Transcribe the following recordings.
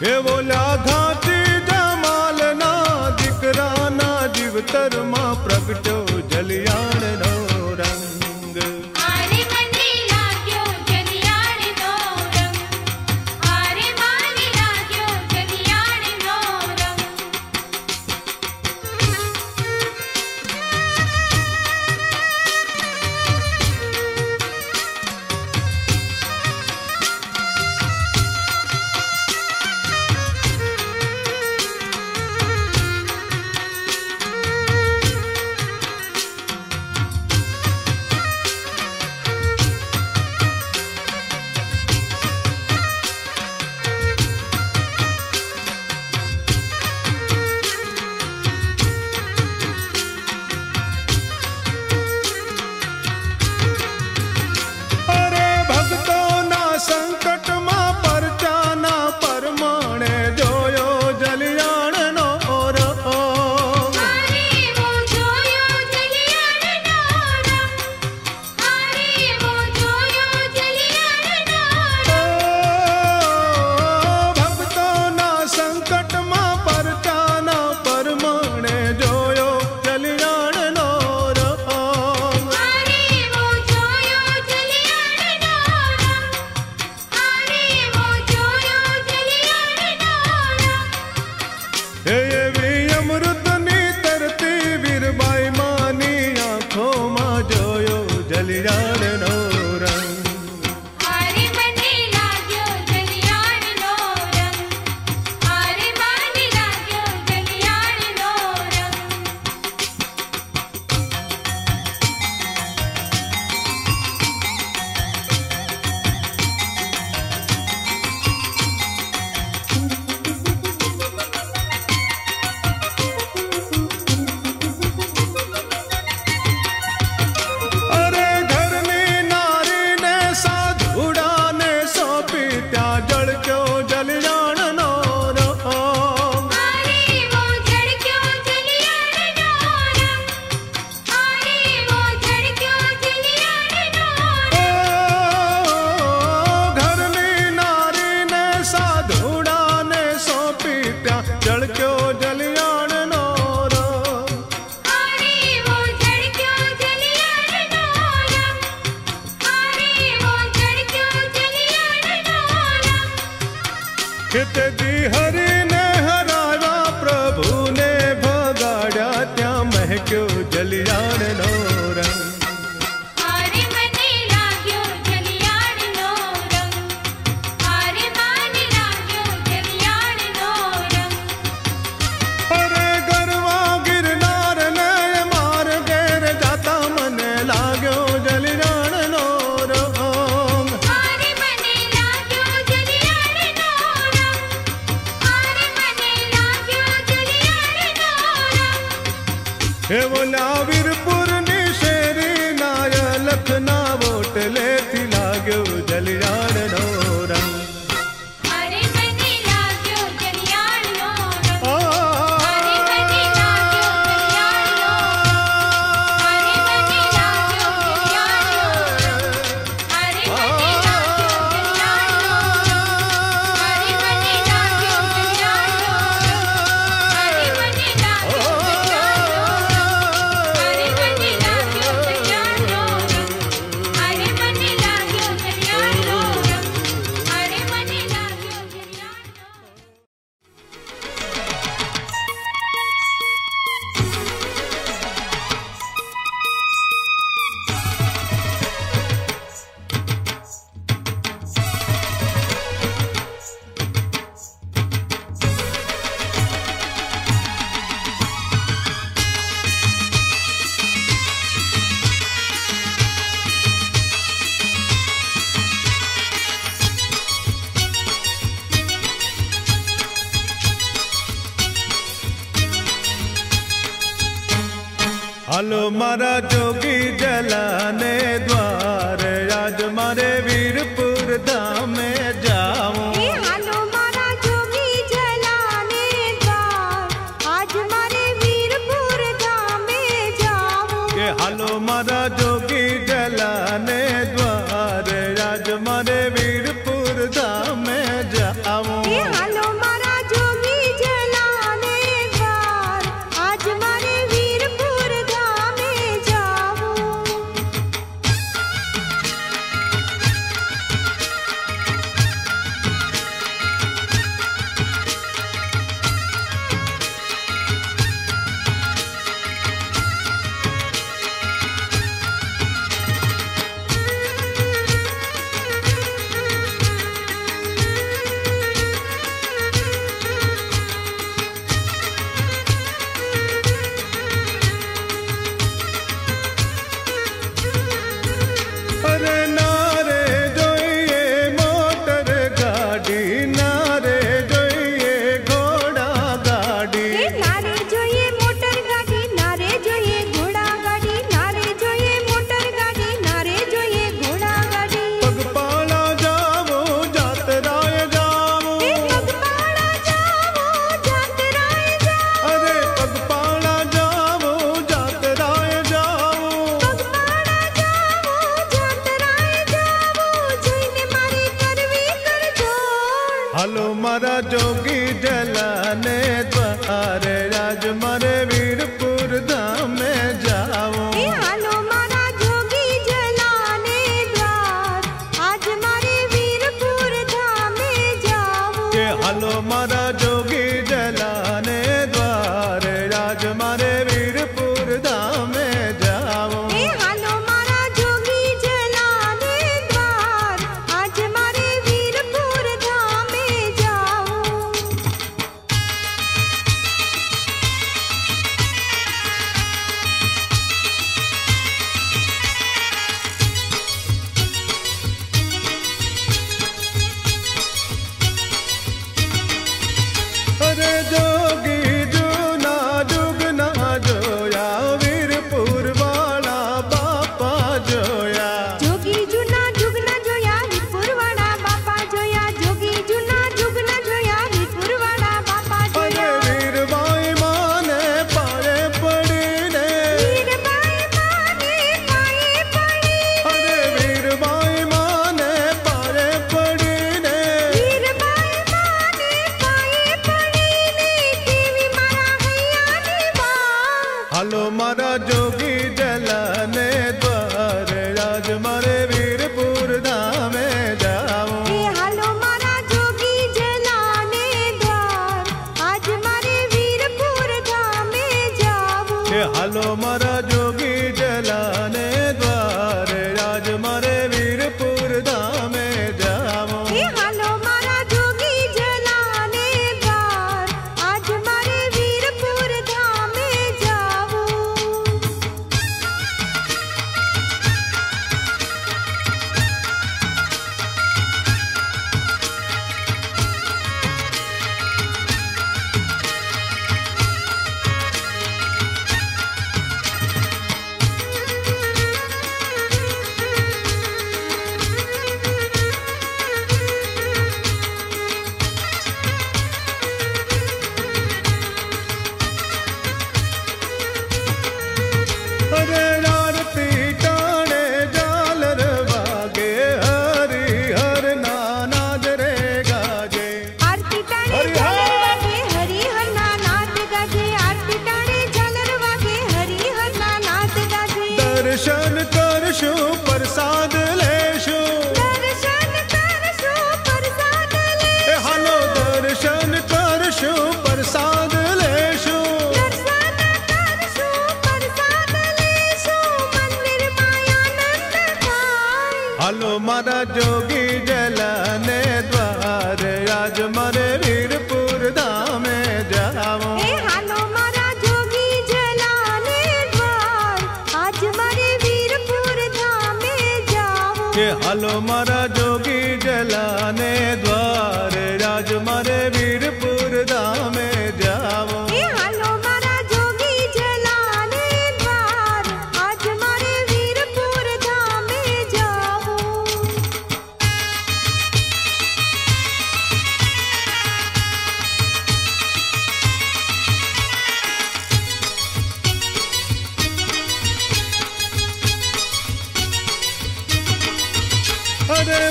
રંગ એવો લાઘાથી જમાલના દીકરાના જીવતરમાં પ્રગટ્યો જલિયાણનો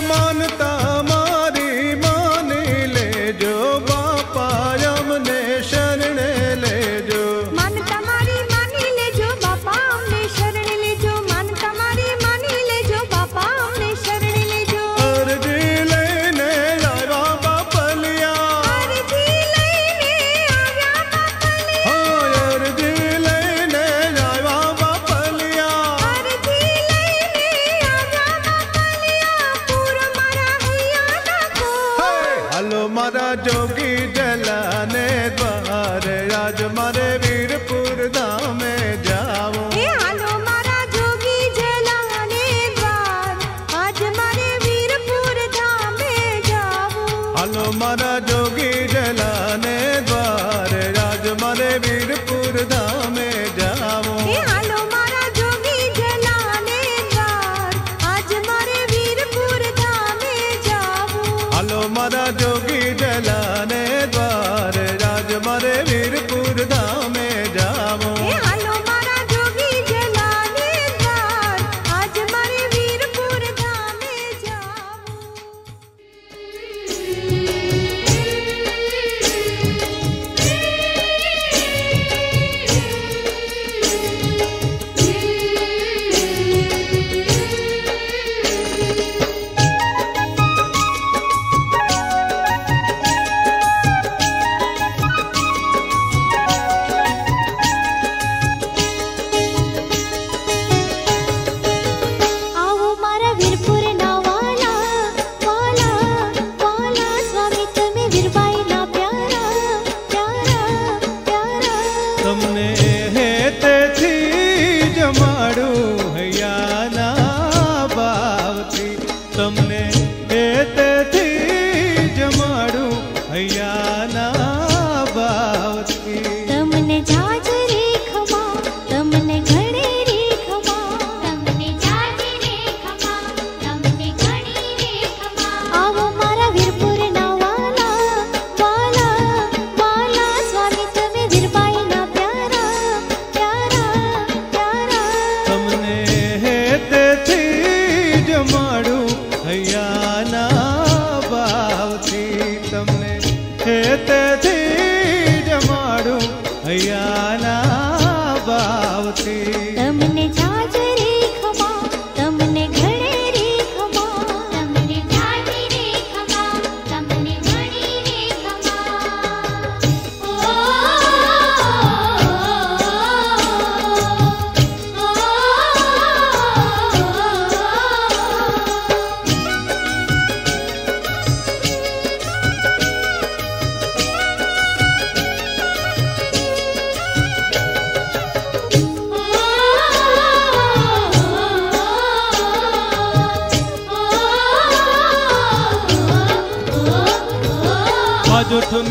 मानता हमारा जोगी जलाने someday.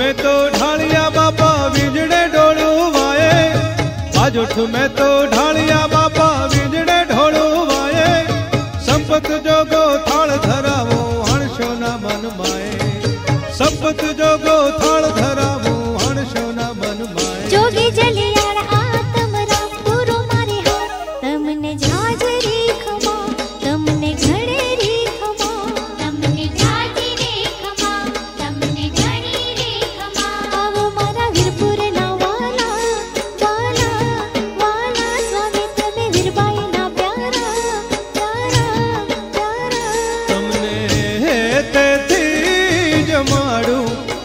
मैं तो ढालिया बाबा बिजड़े डोलू वाए। आज उठ मैं तो ढालिया बाबा बिजड़े ढोलू वाए। संपत जोगो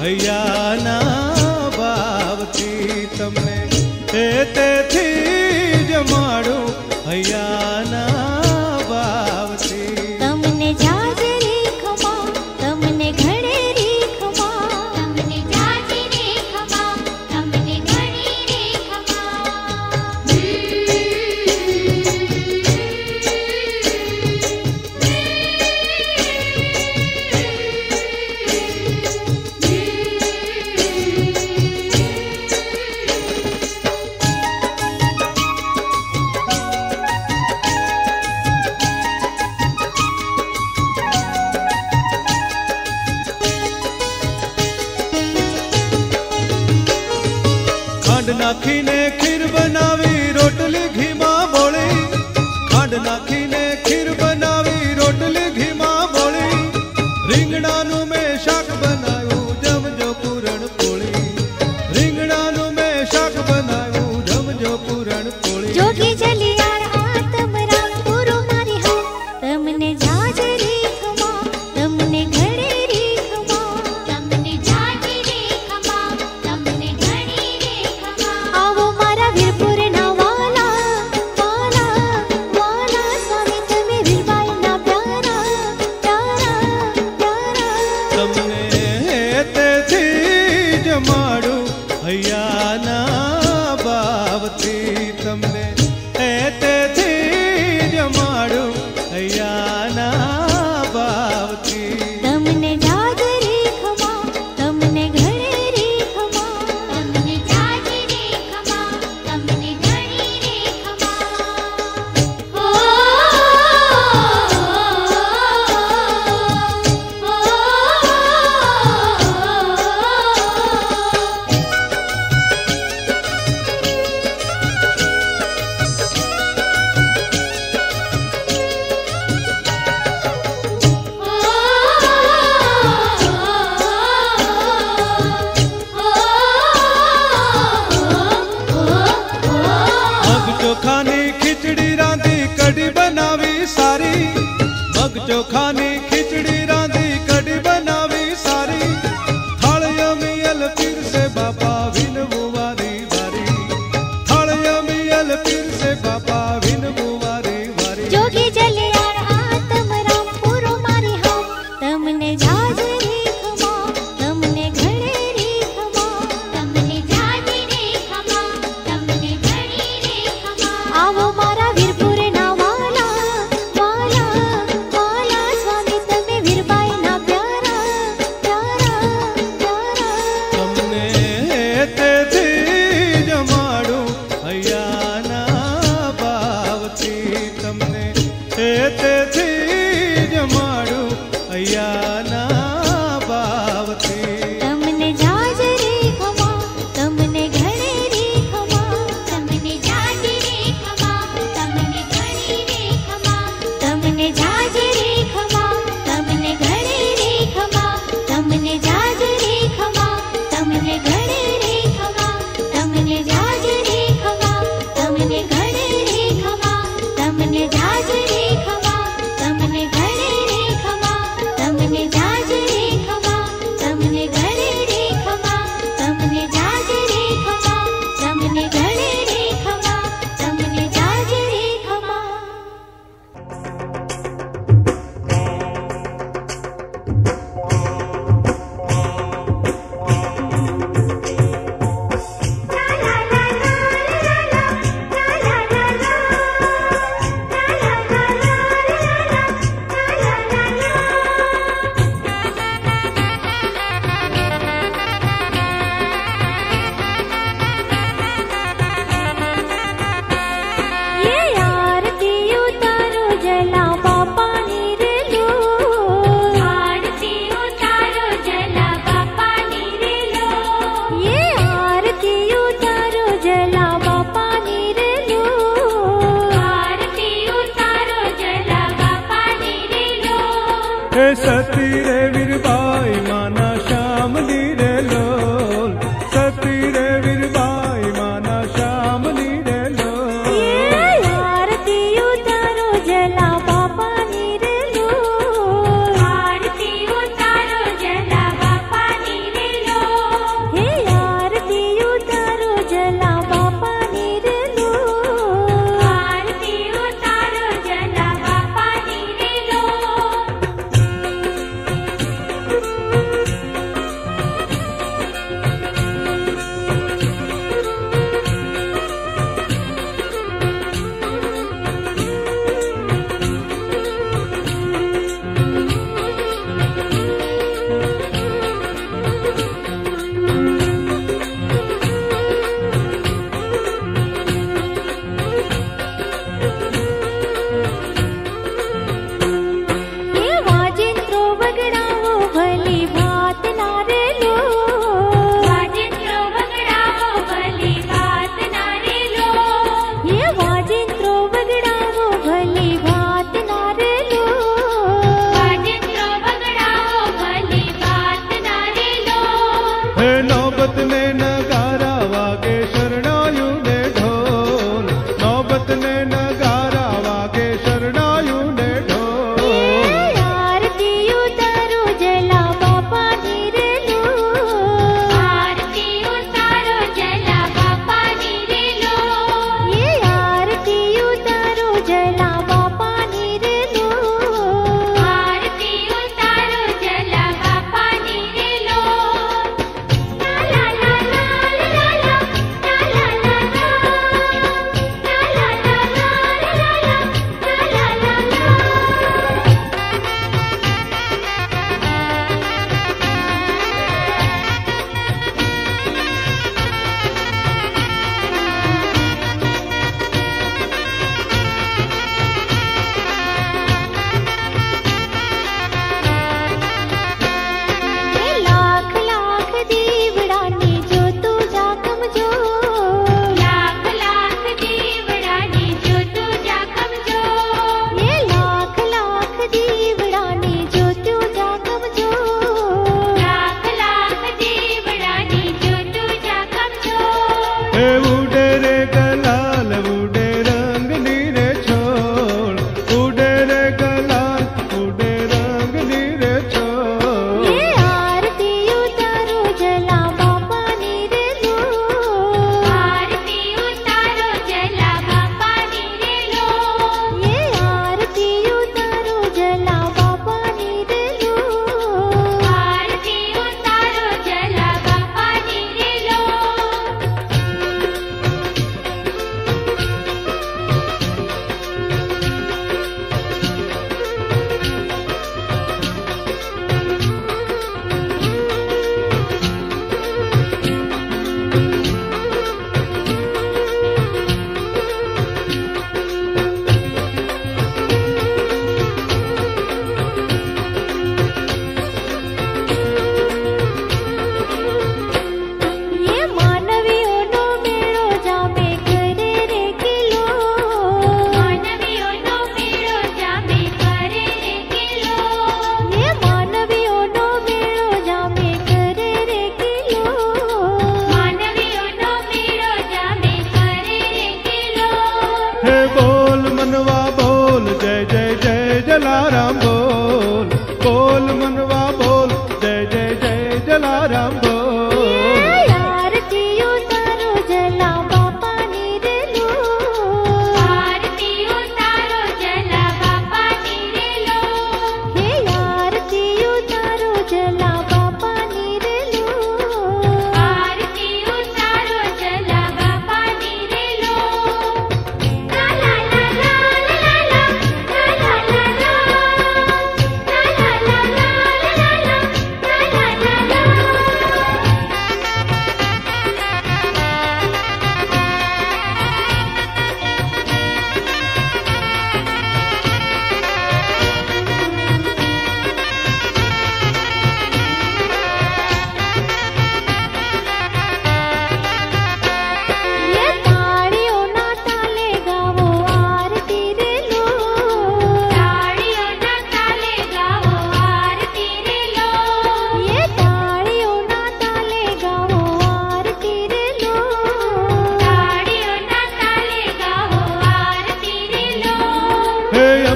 ஐயா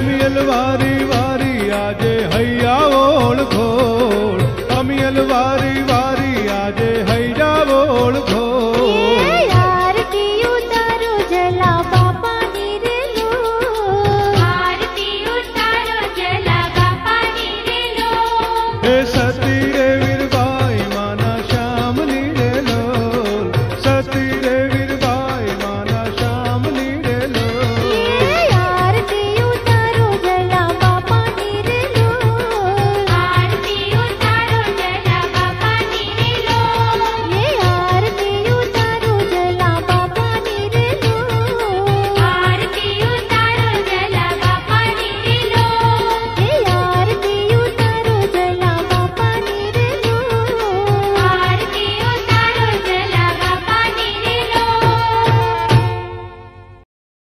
भी अलवारी वारी आज